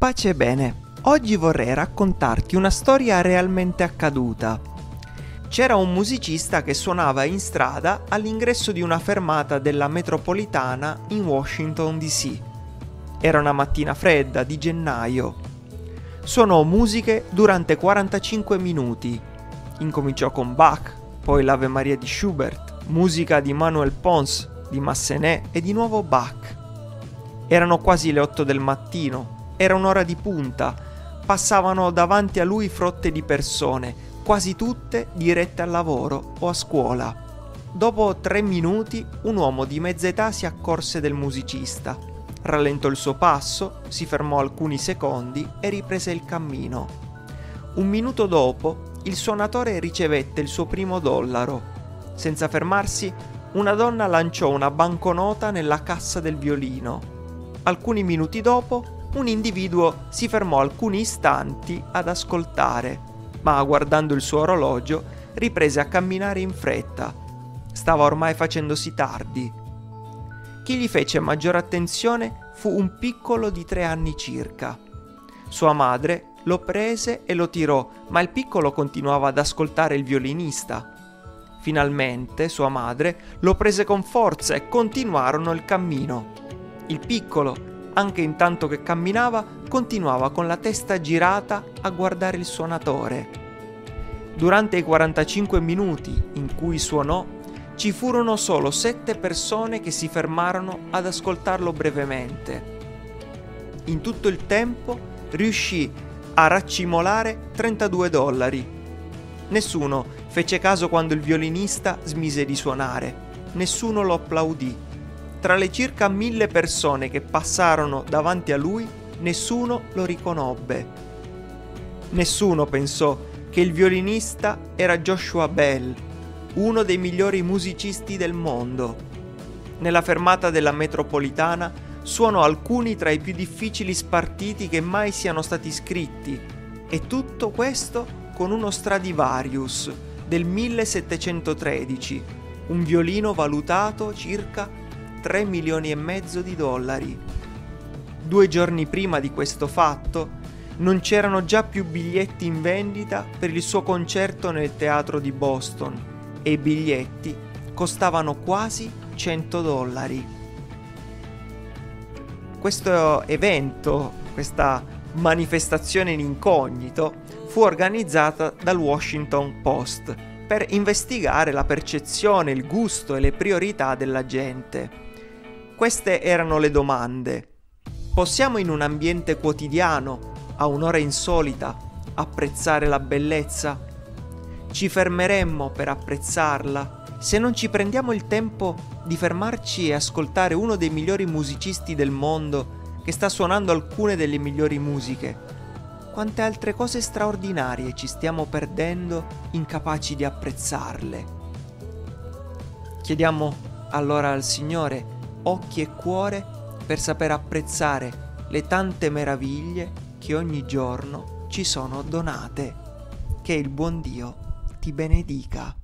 Pace e bene, oggi vorrei raccontarti una storia realmente accaduta. C'era un musicista che suonava in strada all'ingresso di una fermata della metropolitana in Washington DC. Era una mattina fredda di gennaio. Suonò musiche durante 45 minuti. Incominciò con Bach, poi l'Ave Maria di Schubert, musica di Manuel Pons, di Massenet e di nuovo Bach. Erano quasi le 8 del mattino, era un'ora di punta, passavano davanti a lui frotte di persone, quasi tutte dirette al lavoro o a scuola. Dopo tre minuti un uomo di mezza età si accorse del musicista, rallentò il suo passo, si fermò alcuni secondi e riprese il cammino. Un minuto dopo il suonatore ricevette il suo primo dollaro. Senza fermarsi, una donna lanciò una banconota nella cassa del violino alcuni minuti dopo, un individuo si fermò alcuni istanti ad ascoltare, ma guardando il suo orologio riprese a camminare in fretta. Stava ormai facendosi tardi. Chi gli fece maggiore attenzione fu un piccolo di tre anni circa. Sua madre lo prese e lo tirò, ma il piccolo continuava ad ascoltare il violinista. Finalmente sua madre lo prese con forza e continuarono il cammino. Il piccolo, anche intanto che camminava, continuava con la testa girata a guardare il suonatore. Durante i 45 minuti in cui suonò, ci furono solo sette persone che si fermarono ad ascoltarlo brevemente. In tutto il tempo riuscì a raccimolare 32 dollari. Nessuno fece caso quando il violinista smise di suonare, nessuno lo applaudì tra le circa mille persone che passarono davanti a lui, nessuno lo riconobbe. Nessuno pensò che il violinista era Joshua Bell, uno dei migliori musicisti del mondo. Nella fermata della metropolitana suonò alcuni tra i più difficili spartiti che mai siano stati scritti, e tutto questo con uno Stradivarius del 1713, un violino valutato circa 3 milioni e mezzo di dollari. Due giorni prima di questo fatto non c'erano già più biglietti in vendita per il suo concerto nel teatro di Boston e i biglietti costavano quasi 100 dollari. Questo evento, questa manifestazione in incognito, fu organizzata dal Washington Post per investigare la percezione, il gusto e le priorità della gente. Queste erano le domande. Possiamo in un ambiente quotidiano, a un'ora insolita, apprezzare la bellezza? Ci fermeremmo per apprezzarla se non ci prendiamo il tempo di fermarci e ascoltare uno dei migliori musicisti del mondo che sta suonando alcune delle migliori musiche. Quante altre cose straordinarie ci stiamo perdendo incapaci di apprezzarle. Chiediamo allora al Signore occhi e cuore per saper apprezzare le tante meraviglie che ogni giorno ci sono donate. Che il buon Dio ti benedica.